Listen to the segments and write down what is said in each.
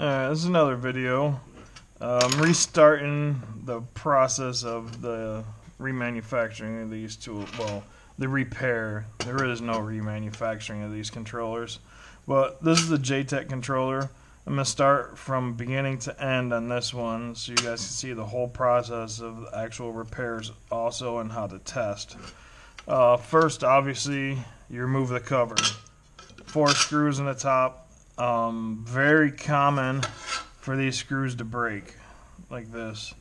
Alright, this is another video. Um, restarting the process of the remanufacturing of these two. Well, the repair. There is no remanufacturing of these controllers. But this is the JTEC controller. I'm going to start from beginning to end on this one so you guys can see the whole process of the actual repairs also and how to test. Uh, first, obviously, you remove the cover. Four screws in the top um, very common for these screws to break like this.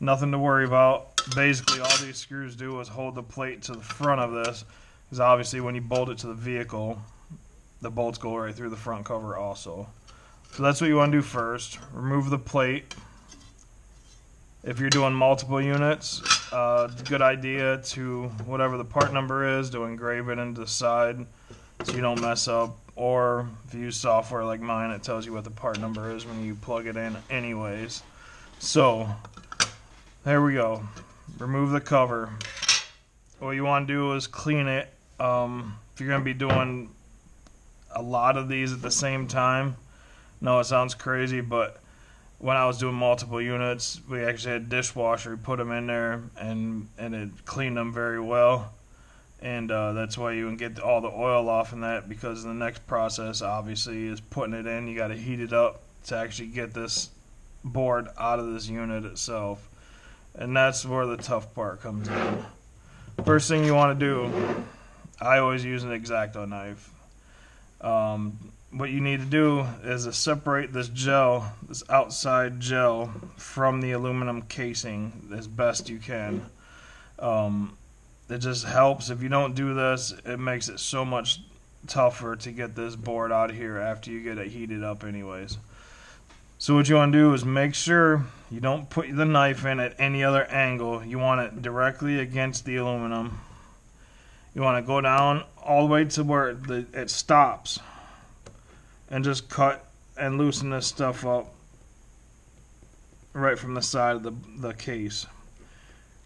Nothing to worry about. Basically, all these screws do is hold the plate to the front of this. Because obviously, when you bolt it to the vehicle, the bolts go right through the front cover also. So that's what you want to do first. Remove the plate. If you're doing multiple units, uh, good idea to, whatever the part number is, to engrave it into the side so you don't mess up or if you use software like mine, it tells you what the part number is when you plug it in anyways. So, there we go. Remove the cover. What you want to do is clean it. Um, if you're going to be doing a lot of these at the same time, no, it sounds crazy, but when I was doing multiple units, we actually had dishwasher. Put them in there, and and it cleaned them very well and uh, that's why you can get all the oil off in that because the next process obviously is putting it in. You got to heat it up to actually get this board out of this unit itself. And that's where the tough part comes in. First thing you want to do I always use an X-Acto knife. Um, what you need to do is to separate this gel this outside gel from the aluminum casing as best you can. Um, it just helps. If you don't do this, it makes it so much tougher to get this board out of here after you get it heated up anyways. So what you want to do is make sure you don't put the knife in at any other angle. You want it directly against the aluminum. You want to go down all the way to where the, it stops and just cut and loosen this stuff up right from the side of the, the case.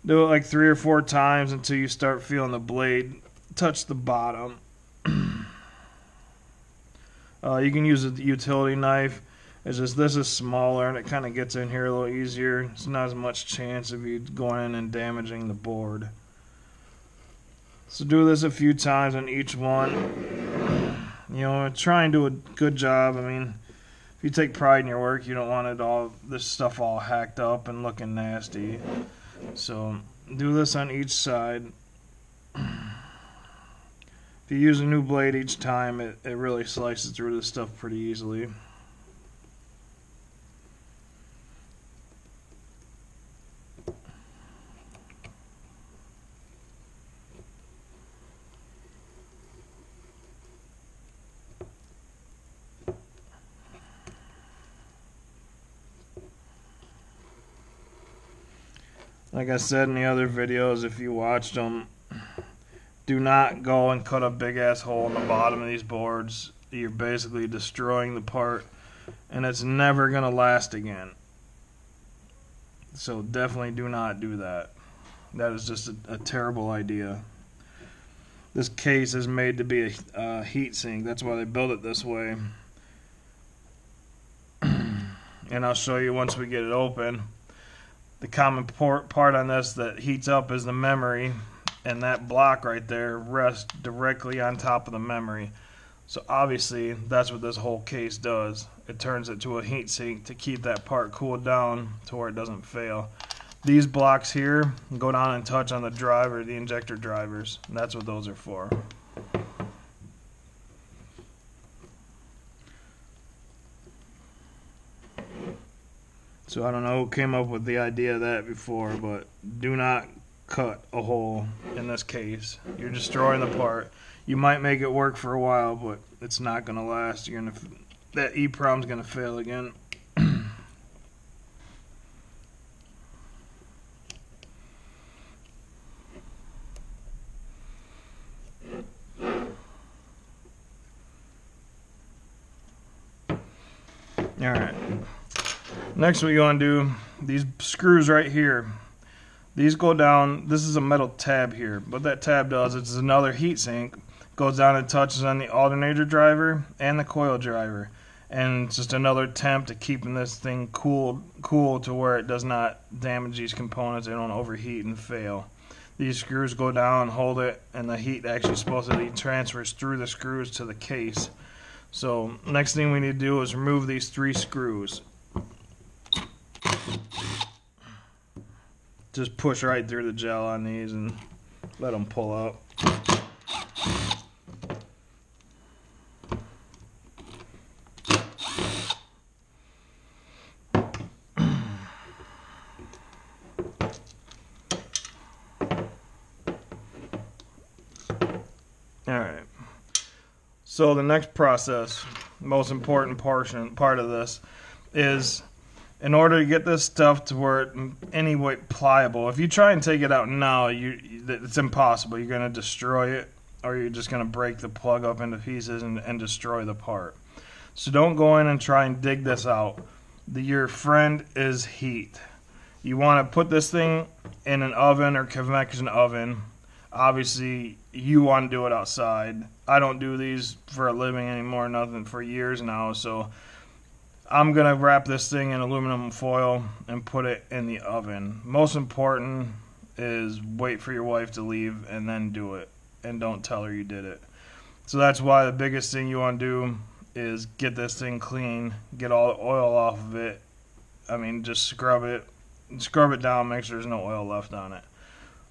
Do it like three or four times until you start feeling the blade touch the bottom. uh, you can use a utility knife. It's just this is smaller and it kind of gets in here a little easier. It's not as much chance of you going in and damaging the board. So do this a few times on each one. You know, try and do a good job. I mean, if you take pride in your work, you don't want it all this stuff all hacked up and looking nasty. So do this on each side. If you use a new blade each time, it, it really slices through this stuff pretty easily. Like I said in the other videos, if you watched them, do not go and cut a big ass hole in the bottom of these boards. You're basically destroying the part, and it's never going to last again. So definitely do not do that. That is just a, a terrible idea. This case is made to be a heat sink. That's why they built it this way. and I'll show you once we get it open the common part on this that heats up is the memory and that block right there rests directly on top of the memory. So obviously that's what this whole case does. It turns it to a heat sink to keep that part cooled down to where it doesn't fail. These blocks here go down and touch on the driver the injector drivers and that's what those are for So I don't know who came up with the idea of that before, but do not cut a hole in this case. You're destroying the part. You might make it work for a while, but it's not going to last. You're gonna that EEPROM's going to fail again. All right. Next what you want to do, these screws right here, these go down, this is a metal tab here. What that tab does, it's another heat sink, goes down and touches on the alternator driver and the coil driver. and it's just another attempt at keeping this thing cool cool to where it does not damage these components. They don't overheat and fail. These screws go down hold it and the heat actually supposedly transfers through the screws to the case. So next thing we need to do is remove these three screws just push right through the gel on these and let them pull up All right. So the next process, most important portion part of this, is in order to get this stuff to where it any way pliable. If you try and take it out now, you it's impossible. You're gonna destroy it, or you're just gonna break the plug up into pieces and, and destroy the part. So don't go in and try and dig this out. The, your friend is heat. You want to put this thing in an oven or convection oven obviously you want to do it outside. I don't do these for a living anymore, nothing for years now. So I'm to wrap this thing in aluminum foil and put it in the oven. Most important is wait for your wife to leave and then do it. And don't tell her you did it. So that's why the biggest thing you want to do is get this thing clean, get all the oil off of it. I mean, just scrub it, scrub it down, make sure there's no oil left on it.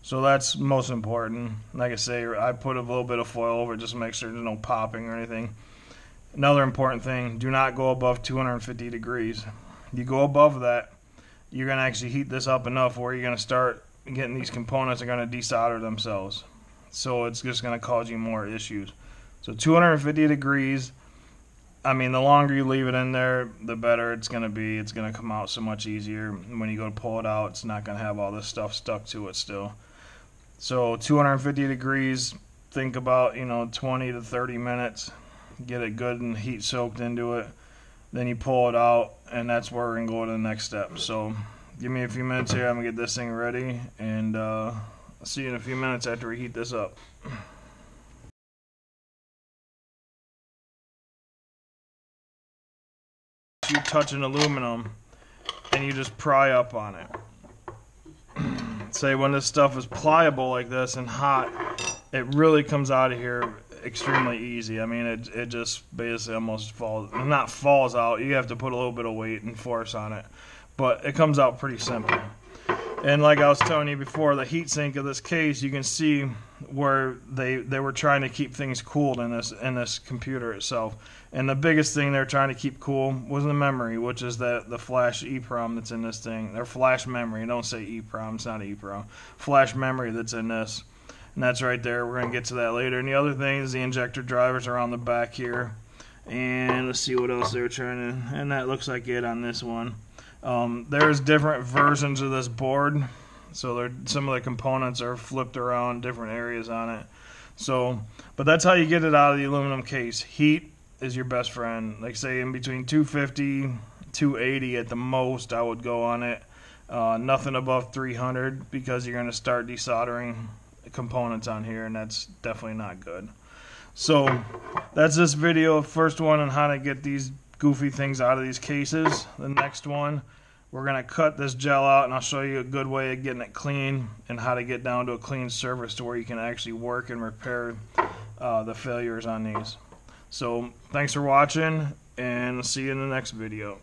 So that's most important. Like I say, I put a little bit of foil over it just to make sure there's no popping or anything. Another important thing, do not go above 250 degrees. You go above that, you're going to actually heat this up enough where you're going to start getting these components are going to desolder themselves. So it's just going to cause you more issues. So 250 degrees, I mean, the longer you leave it in there, the better it's going to be. It's going to come out so much easier. When you go to pull it out, it's not going to have all this stuff stuck to it still. So 250 degrees, think about, you know, 20 to 30 minutes. Get it good and heat soaked into it. Then you pull it out, and that's where we're going to go to the next step. So give me a few minutes here. I'm going to get this thing ready, and uh, I'll see you in a few minutes after we heat this up. You touch an aluminum, and you just pry up on it say when this stuff is pliable like this and hot, it really comes out of here extremely easy. I mean, it it just basically almost falls, not falls out. You have to put a little bit of weight and force on it, but it comes out pretty simple. And like I was telling you before, the heat sink of this case, you can see where they they were trying to keep things cooled in this in this computer itself. And the biggest thing they're trying to keep cool was the memory, which is the the flash EEPROM that's in this thing. Their flash memory. Don't say EEPROM, it's not EEPROM. Flash memory that's in this. And that's right there. We're gonna get to that later. And the other thing is the injector drivers are on the back here. And let's see what else they're trying to and that looks like it on this one. Um, there's different versions of this board, so there, some of the components are flipped around different areas on it. So, but that's how you get it out of the aluminum case. Heat is your best friend. Like say in between 250, 280 at the most, I would go on it. Uh, nothing above 300 because you're going to start desoldering components on here, and that's definitely not good. So that's this video, first one on how to get these goofy things out of these cases. The next one, we're going to cut this gel out and I'll show you a good way of getting it clean and how to get down to a clean surface to where you can actually work and repair uh, the failures on these. So thanks for watching and see you in the next video.